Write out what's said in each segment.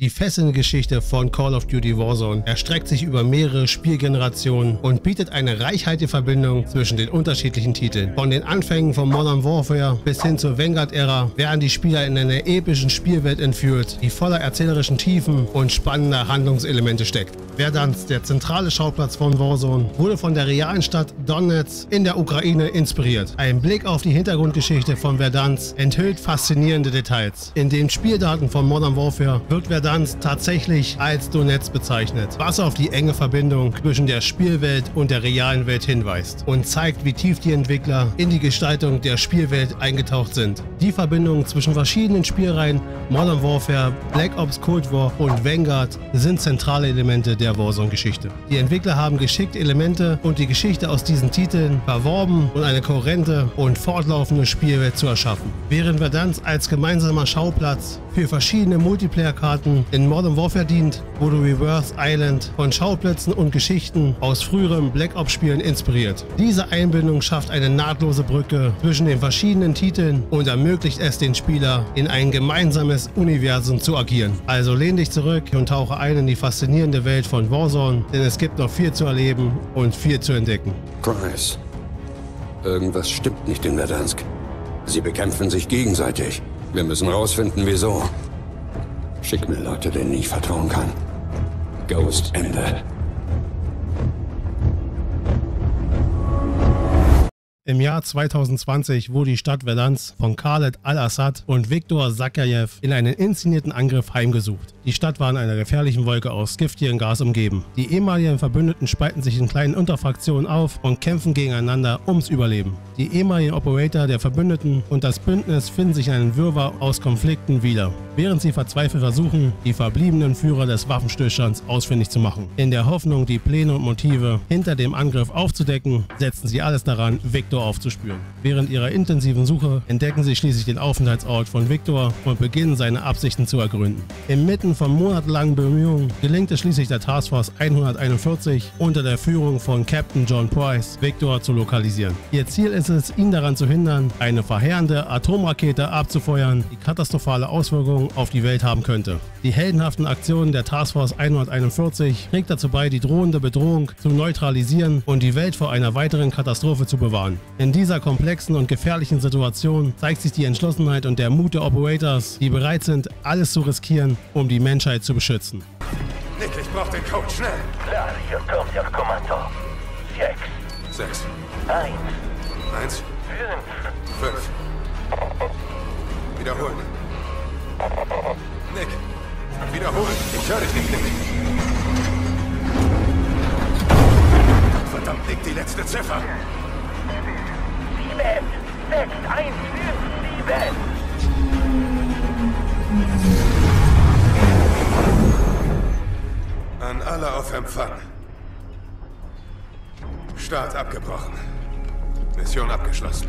Die fesselnde Geschichte von Call of Duty Warzone erstreckt sich über mehrere Spielgenerationen und bietet eine reichhaltige Verbindung zwischen den unterschiedlichen Titeln. Von den Anfängen von Modern Warfare bis hin zur Vanguard-Ära werden die Spieler in einer epischen Spielwelt entführt, die voller erzählerischen Tiefen und spannender Handlungselemente steckt. Verdansk, der zentrale Schauplatz von Warzone, wurde von der realen Stadt Donetsk in der Ukraine inspiriert. Ein Blick auf die Hintergrundgeschichte von Verdansk enthüllt faszinierende Details. In den Spieldaten von Modern Warfare wird Verdansk Verdansk tatsächlich als Donetsk bezeichnet, was auf die enge Verbindung zwischen der Spielwelt und der realen Welt hinweist und zeigt, wie tief die Entwickler in die Gestaltung der Spielwelt eingetaucht sind. Die Verbindung zwischen verschiedenen Spielreihen Modern Warfare, Black Ops Cold War und Vanguard sind zentrale Elemente der Warzone-Geschichte. Die Entwickler haben geschickt Elemente und die Geschichte aus diesen Titeln verworben und eine kohärente und fortlaufende Spielwelt zu erschaffen. Während Verdansk als gemeinsamer Schauplatz für verschiedene Multiplayer-Karten in Modern Warfare dient, wurde Reverse Island von Schauplätzen und Geschichten aus früheren Black Ops Spielen inspiriert. Diese Einbindung schafft eine nahtlose Brücke zwischen den verschiedenen Titeln und ermöglicht es den Spieler, in ein gemeinsames Universum zu agieren. Also lehn dich zurück und tauche ein in die faszinierende Welt von Warzone, denn es gibt noch viel zu erleben und viel zu entdecken. Price. Irgendwas stimmt nicht in Verdansk. Sie bekämpfen sich gegenseitig. Wir müssen rausfinden, wieso. Schick mir Leute, denen ich vertrauen kann. Ghost Ende. Im Jahr 2020 wurde die Stadt Verdansk von Khaled al-Assad und Viktor Sakayev in einen inszenierten Angriff heimgesucht. Die Stadt war in einer gefährlichen Wolke aus giftigem Gas umgeben. Die ehemaligen Verbündeten spalten sich in kleinen Unterfraktionen auf und kämpfen gegeneinander ums Überleben. Die ehemaligen Operator der Verbündeten und das Bündnis finden sich in einem Wirrwarr aus Konflikten wieder, während sie verzweifelt versuchen, die verbliebenen Führer des Waffenstillstands ausfindig zu machen. In der Hoffnung, die Pläne und Motive hinter dem Angriff aufzudecken, setzen sie alles daran, Viktor Victor aufzuspüren. Während ihrer intensiven Suche entdecken sie schließlich den Aufenthaltsort von Victor und beginnen seine Absichten zu ergründen. Inmitten von monatelangen Bemühungen gelingt es schließlich der Taskforce 141 unter der Führung von Captain John Price, Victor zu lokalisieren. Ihr Ziel ist es, ihn daran zu hindern, eine verheerende Atomrakete abzufeuern, die katastrophale Auswirkungen auf die Welt haben könnte. Die heldenhaften Aktionen der Taskforce 141 trägt dazu bei, die drohende Bedrohung zu neutralisieren und die Welt vor einer weiteren Katastrophe zu bewahren. In dieser komplexen und gefährlichen Situation zeigt sich die Entschlossenheit und der Mut der Operators, die bereit sind, alles zu riskieren, um die Menschheit zu beschützen. Nick, ich brauch den Code, schnell! Klar, hier kommt der Kommando. Sechs. Sechs. Eins. Eins. Fünf. Fünf. Wiederholen. Nick. Wiederholen. Ich höre dich nicht, Nick. Verdammt, Nick, die letzte Ziffer. An alle auf Empfang. Start abgebrochen. Mission abgeschlossen.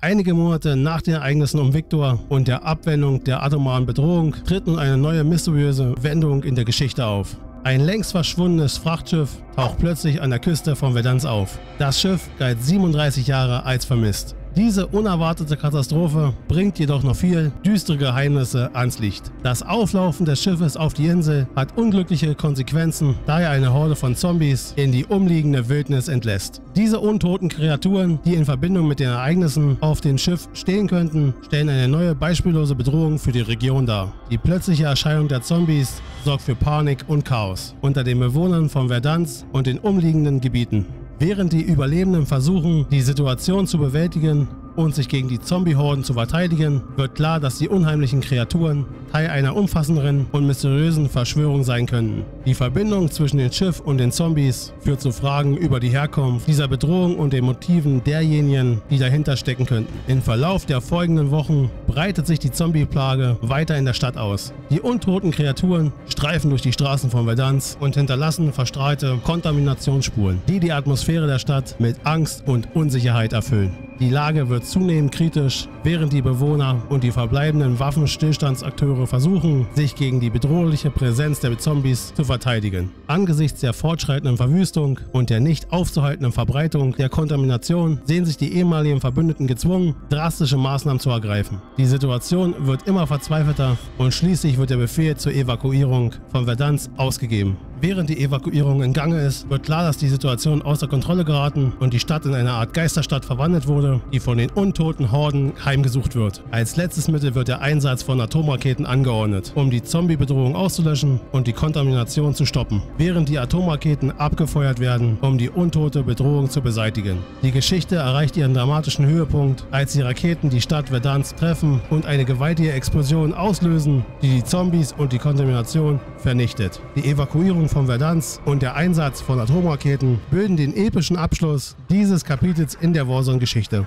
Einige Monate nach den Ereignissen um Victor und der Abwendung der atomaren Bedrohung tritt nun eine neue mysteriöse Wendung in der Geschichte auf. Ein längst verschwundenes Frachtschiff taucht plötzlich an der Küste von Verdansk auf. Das Schiff galt 37 Jahre als vermisst. Diese unerwartete Katastrophe bringt jedoch noch viel düstere Geheimnisse ans Licht. Das Auflaufen des Schiffes auf die Insel hat unglückliche Konsequenzen, da er eine Horde von Zombies in die umliegende Wildnis entlässt. Diese untoten Kreaturen, die in Verbindung mit den Ereignissen auf dem Schiff stehen könnten, stellen eine neue beispiellose Bedrohung für die Region dar. Die plötzliche Erscheinung der Zombies sorgt für Panik und Chaos unter den Bewohnern von Verdansk und den umliegenden Gebieten. Während die Überlebenden versuchen, die Situation zu bewältigen und sich gegen die Zombie-Horden zu verteidigen, wird klar, dass die unheimlichen Kreaturen Teil einer umfassenderen und mysteriösen Verschwörung sein könnten. Die Verbindung zwischen dem Schiff und den Zombies führt zu Fragen über die Herkunft dieser Bedrohung und den Motiven derjenigen, die dahinter stecken könnten. Im Verlauf der folgenden Wochen breitet sich die Zombie-Plage weiter in der Stadt aus. Die untoten Kreaturen streifen durch die Straßen von Verdansk und hinterlassen verstrahlte Kontaminationsspuren, die die Atmosphäre der Stadt mit Angst und Unsicherheit erfüllen. Die Lage wird zunehmend kritisch, während die Bewohner und die verbleibenden Waffenstillstandsakteure versuchen, sich gegen die bedrohliche Präsenz der Zombies zu verteidigen. Angesichts der fortschreitenden Verwüstung und der nicht aufzuhaltenden Verbreitung der Kontamination sehen sich die ehemaligen Verbündeten gezwungen, drastische Maßnahmen zu ergreifen. Die Situation wird immer verzweifelter und schließlich wird der Befehl zur Evakuierung von Verdansk ausgegeben. Während die Evakuierung in Gange ist, wird klar, dass die Situation außer Kontrolle geraten und die Stadt in eine Art Geisterstadt verwandelt wurde, die von den untoten Horden heimgesucht wird. Als letztes Mittel wird der Einsatz von Atomraketen angeordnet, um die Zombie-Bedrohung auszulöschen und die Kontamination zu stoppen, während die Atomraketen abgefeuert werden, um die untote Bedrohung zu beseitigen. Die Geschichte erreicht ihren dramatischen Höhepunkt, als die Raketen die Stadt Verdansk treffen und eine gewaltige Explosion auslösen, die die Zombies und die Kontamination vernichtet. Die Evakuierung Verteidigung von Verdansk und der Einsatz von Atomraketen bilden den epischen Abschluss dieses Kapitels in der Warzone-Geschichte.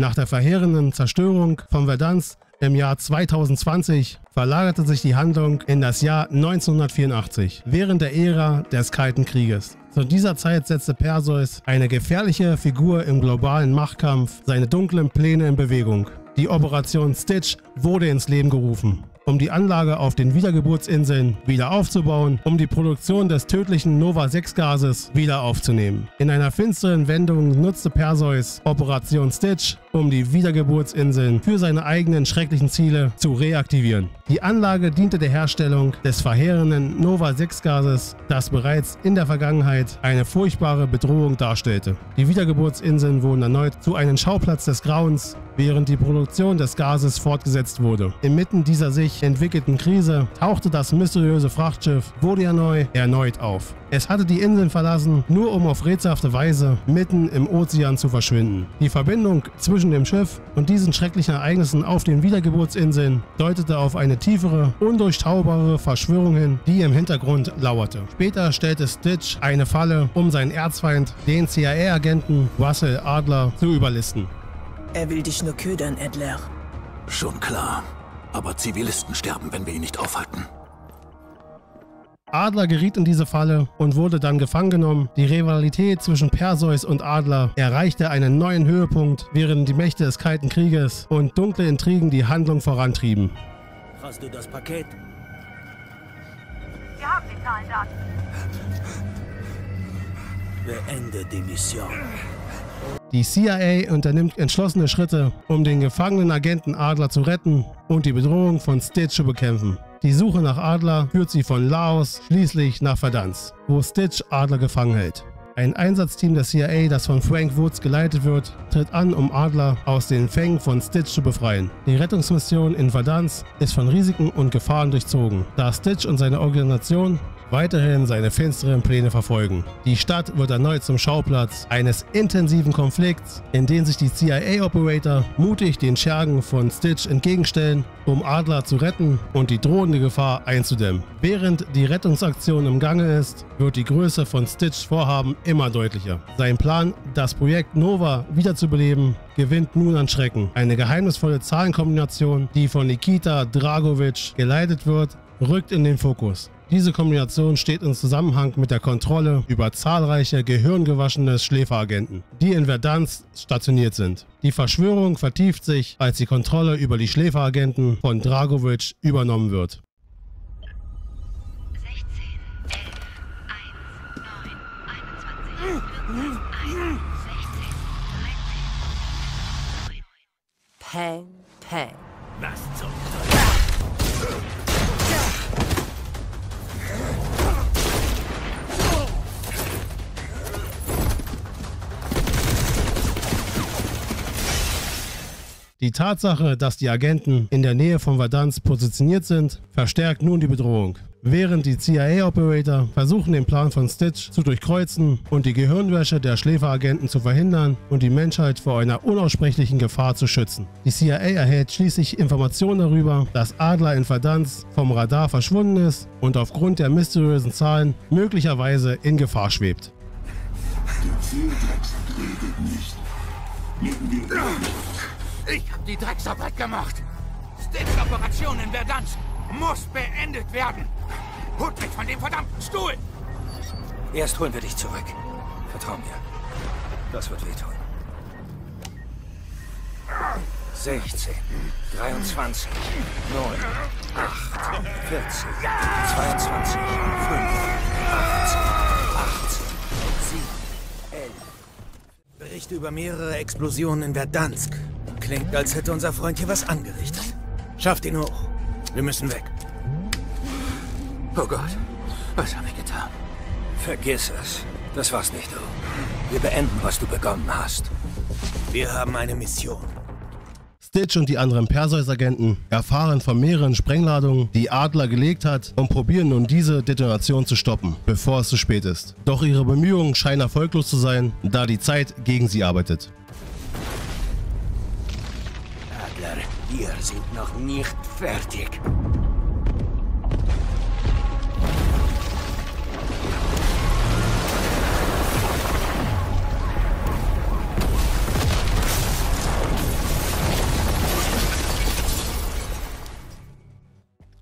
Nach der verheerenden Zerstörung von Verdansk im Jahr 2020 verlagerte sich die Handlung in das Jahr 1984, während der Ära des Kalten Krieges. Zu dieser Zeit setzte Perseus, eine gefährliche Figur im globalen Machtkampf, seine dunklen Pläne in Bewegung. Die Operation Stitch wurde ins Leben gerufen um die Anlage auf den Wiedergeburtsinseln wieder aufzubauen, um die Produktion des tödlichen Nova-6-Gases wieder aufzunehmen. In einer finsteren Wendung nutzte Perseus Operation Stitch, um die Wiedergeburtsinseln für seine eigenen schrecklichen Ziele zu reaktivieren. Die Anlage diente der Herstellung des verheerenden Nova-6-Gases, das bereits in der Vergangenheit eine furchtbare Bedrohung darstellte. Die Wiedergeburtsinseln wurden erneut zu einem Schauplatz des Grauens, während die Produktion des Gases fortgesetzt wurde. Inmitten dieser sich entwickelten Krise tauchte das mysteriöse Frachtschiff Vodianoi erneut auf. Es hatte die Inseln verlassen, nur um auf rätselhafte Weise mitten im Ozean zu verschwinden. Die Verbindung zwischen dem Schiff und diesen schrecklichen Ereignissen auf den Wiedergeburtsinseln deutete auf eine tiefere, undurchschaubare Verschwörung hin, die im Hintergrund lauerte. Später stellte Stitch eine Falle, um seinen Erzfeind, den CIA-Agenten Russell Adler, zu überlisten. Er will dich nur ködern, Adler. Schon klar. Aber Zivilisten sterben, wenn wir ihn nicht aufhalten. Adler geriet in diese Falle und wurde dann gefangen genommen. Die Rivalität zwischen Perseus und Adler erreichte einen neuen Höhepunkt, während die Mächte des Kalten Krieges und dunkle Intrigen die Handlung vorantrieben. Hast du das Paket? Wir haben die Zahlendaten. Beende die Mission. Die CIA unternimmt entschlossene Schritte, um den gefangenen Agenten Adler zu retten und die Bedrohung von Stitch zu bekämpfen. Die Suche nach Adler führt sie von Laos schließlich nach Verdansk, wo Stitch Adler gefangen hält. Ein Einsatzteam der CIA, das von Frank Woods geleitet wird, tritt an, um Adler aus den Fängen von Stitch zu befreien. Die Rettungsmission in Verdansk ist von Risiken und Gefahren durchzogen, da Stitch und seine Organisation weiterhin seine finsteren Pläne verfolgen. Die Stadt wird erneut zum Schauplatz eines intensiven Konflikts, in dem sich die CIA-Operator mutig den Schergen von Stitch entgegenstellen, um Adler zu retten und die drohende Gefahr einzudämmen. Während die Rettungsaktion im Gange ist, wird die Größe von Stitchs Vorhaben immer deutlicher. Sein Plan, das Projekt Nova wiederzubeleben, gewinnt nun an Schrecken. Eine geheimnisvolle Zahlenkombination, die von Nikita Dragovic geleitet wird, rückt in den Fokus. Diese Kombination steht in Zusammenhang mit der Kontrolle über zahlreiche gehirngewaschene Schläferagenten, die in Verdansk stationiert sind. Die Verschwörung vertieft sich, als die Kontrolle über die Schläferagenten von Dragovic übernommen wird. 16, 11, 1, 9, 21, 1, 16, 19, Peng, peng. Was Die Tatsache, dass die Agenten in der Nähe von Verdansk positioniert sind, verstärkt nun die Bedrohung. Während die CIA-Operator versuchen, den Plan von Stitch zu durchkreuzen und die Gehirnwäsche der Schläferagenten zu verhindern und die Menschheit vor einer unaussprechlichen Gefahr zu schützen. Die CIA erhält schließlich Informationen darüber, dass Adler in Verdansk vom Radar verschwunden ist und aufgrund der mysteriösen Zahlen möglicherweise in Gefahr schwebt. Der Fehltext redet nicht. Nehmen wir Ich hab die Drecksarbeit gemacht. Stitch-Operation in Verdansk muss beendet werden. Holt mich von dem verdammten Stuhl! Erst holen wir dich zurück. Vertrau mir. Das wird wehtun. 16, 23, 9, 8, 14, 22, 5, 18, 18, 7, 11. Bericht über mehrere Explosionen in Verdansk. Klingt, als hätte unser Freund hier was angerichtet. Schafft ihn hoch. Wir müssen weg. Oh Gott, was habe ich getan? Vergiss es. Das war's nicht, du. Wir beenden, was du begonnen hast. Wir haben eine Mission. Stitch und die anderen Perseus-Agenten erfahren von mehreren Sprengladungen, die Adler gelegt hat und probieren nun diese Detonation zu stoppen, bevor es zu spät ist. Doch ihre Bemühungen scheinen erfolglos zu sein, da die Zeit gegen sie arbeitet. Wir sind noch nicht fertig.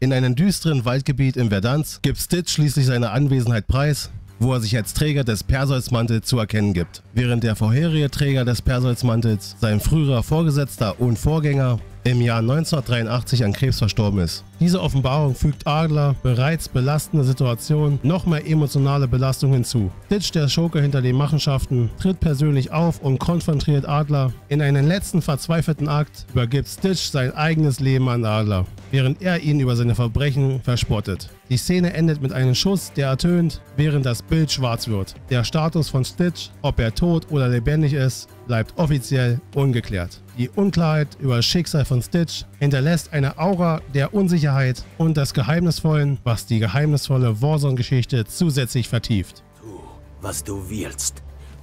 In einem düsteren Waldgebiet in Verdansk gibt Stitch schließlich seine Anwesenheit preis, wo er sich als Träger des Perseus-Mantels zu erkennen gibt. Während der vorherige Träger des Perseus-Mantels, sein früherer Vorgesetzter und Vorgänger, im Jahr 1983 an Krebs verstorben ist. Diese Offenbarung fügt Adler bereits belastende Situationen noch mehr emotionale Belastung hinzu. Stitch, der Schurke hinter den Machenschaften, tritt persönlich auf und konfrontiert Adler. In einem letzten verzweifelten Akt übergibt Stitch sein eigenes Leben an Adler, während er ihn über seine Verbrechen verspottet. Die Szene endet mit einem Schuss, der ertönt, während das Bild schwarz wird. Der Status von Stitch, ob er tot oder lebendig ist, bleibt offiziell ungeklärt. Die Unklarheit über das Schicksal von Stitch hinterlässt eine Aura der Unsicherheit und des Geheimnisvollen, was die geheimnisvolle Warzone-Geschichte zusätzlich vertieft. Tu, was du willst.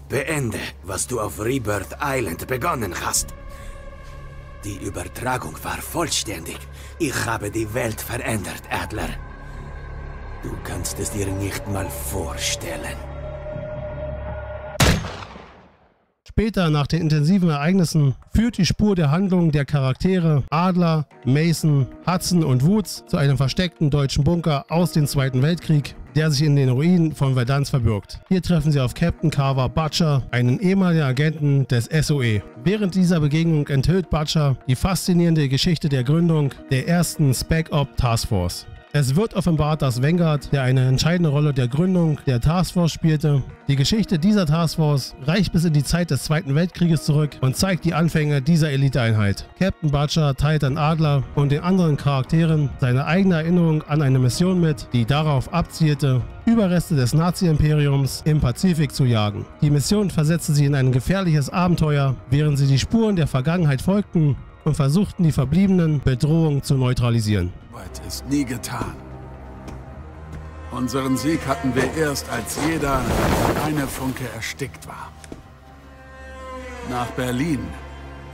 Beende, was du auf Rebirth Island begonnen hast. Die Übertragung war vollständig. Ich habe die Welt verändert, Adler. Du kannst es dir nicht mal vorstellen. Später, nach den intensiven Ereignissen, führt die Spur der Handlung der Charaktere Adler, Mason, Hudson und Woods zu einem versteckten deutschen Bunker aus dem Zweiten Weltkrieg, der sich in den Ruinen von Verdansk verbirgt. Hier treffen sie auf Captain Carver Butcher, einen ehemaligen Agenten des SOE. Während dieser Begegnung enthüllt Butcher die faszinierende Geschichte der Gründung der ersten Spec Op Task Force. Es wird offenbart, dass Vanguard, der eine entscheidende Rolle der Gründung der Taskforce spielte, die Geschichte dieser Taskforce reicht bis in die Zeit des Zweiten Weltkrieges zurück und zeigt die Anfänge dieser Eliteeinheit. Captain Butcher teilt an Adler und den anderen Charakteren seine eigene Erinnerung an eine Mission mit, die darauf abzielte, Überreste des Nazi-Imperiums im Pazifik zu jagen. Die Mission versetzte sie in ein gefährliches Abenteuer, während sie die Spuren der Vergangenheit folgten und versuchten die verbliebenen Bedrohungen zu neutralisieren. Arbeit ist nie getan. Unseren Sieg hatten wir erst, als jeder eine Funke erstickt war. Nach Berlin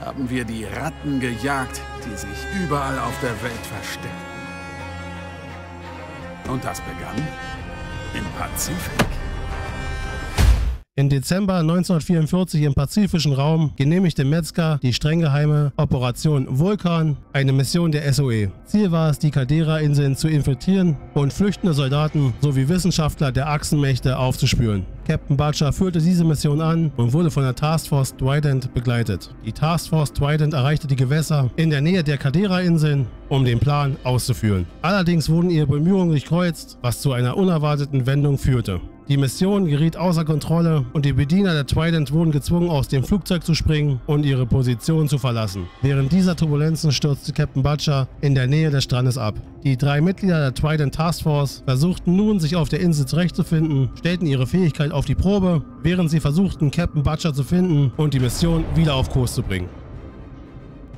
haben wir die Ratten gejagt, die sich überall auf der Welt versteckten. Und das begann im Pazifik. Im Dezember 1944 im pazifischen Raum genehmigte Metzger die streng geheime Operation Vulkan, eine Mission der SOE. Ziel war es, die Caldera-Inseln zu infiltrieren und flüchtende Soldaten sowie Wissenschaftler der Achsenmächte aufzuspüren. Captain Butcher führte diese Mission an und wurde von der Taskforce Trident begleitet. Die Taskforce Trident erreichte die Gewässer in der Nähe der Caldera-Inseln, um den Plan auszuführen. Allerdings wurden ihre Bemühungen durchkreuzt, was zu einer unerwarteten Wendung führte. Die Mission geriet außer Kontrolle und die Bediener der Trident wurden gezwungen, aus dem Flugzeug zu springen und ihre Position zu verlassen. Während dieser Turbulenzen stürzte Captain Butcher in der Nähe des Strandes ab. Die drei Mitglieder der Trident Task Force versuchten nun, sich auf der Insel zurechtzufinden, stellten ihre Fähigkeit auf die Probe, während sie versuchten, Captain Butcher zu finden und die Mission wieder auf Kurs zu bringen.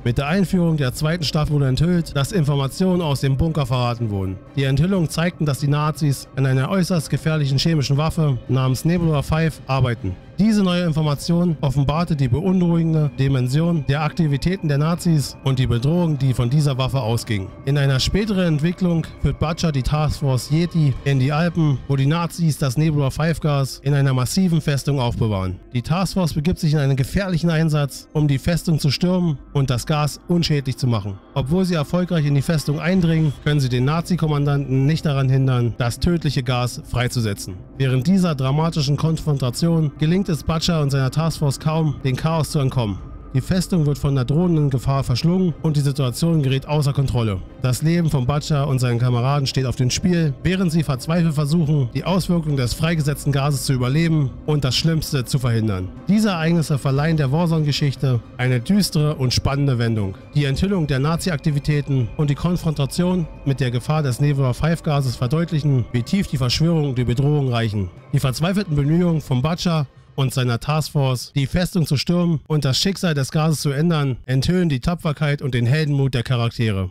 Mit der Einführung der zweiten Staffel wurde enthüllt, dass Informationen aus dem Bunker verraten wurden. Die Enthüllungen zeigten, dass die Nazis an einer äußerst gefährlichen chemischen Waffe namens Nebula 5 arbeiten. Diese neue Information offenbarte die beunruhigende Dimension der Aktivitäten der Nazis und die Bedrohung, die von dieser Waffe ausging. In einer späteren Entwicklung führt Butcher die Taskforce Yeti in die Alpen, wo die Nazis das Nebula 5 Gas in einer massiven Festung aufbewahren. Die Taskforce begibt sich in einen gefährlichen Einsatz, um die Festung zu stürmen und das Gas unschädlich zu machen. Obwohl sie erfolgreich in die Festung eindringen, können sie den Nazi-Kommandanten nicht daran hindern, das tödliche Gas freizusetzen. Während dieser dramatischen Konfrontation gelingt es Butcher und seiner Taskforce kaum, den Chaos zu entkommen. Die Festung wird von der drohenden Gefahr verschlungen und die Situation gerät außer Kontrolle. Das Leben von Butcher und seinen Kameraden steht auf dem Spiel, während sie verzweifelt versuchen, die Auswirkungen des freigesetzten Gases zu überleben und das Schlimmste zu verhindern. Diese Ereignisse verleihen der Warzone-Geschichte eine düstere und spannende Wendung. Die Enthüllung der Nazi-Aktivitäten und die Konfrontation mit der Gefahr des Nebula 5-Gases verdeutlichen, wie tief die Verschwörung und die Bedrohung reichen. Die verzweifelten Bemühungen von Butcher und seiner Taskforce, die Festung zu stürmen und das Schicksal des Gases zu ändern, enthüllen die Tapferkeit und den Heldenmut der Charaktere.